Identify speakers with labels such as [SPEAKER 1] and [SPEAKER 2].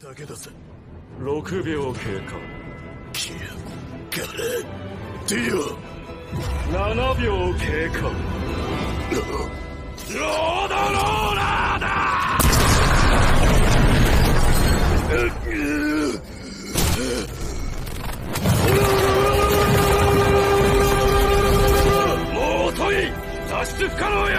[SPEAKER 1] だけだぜ。
[SPEAKER 2] 6秒経過。
[SPEAKER 1] キアガレディ
[SPEAKER 2] 7秒経過。
[SPEAKER 1] オロードローラーだ！もう遅い脱出不可能よ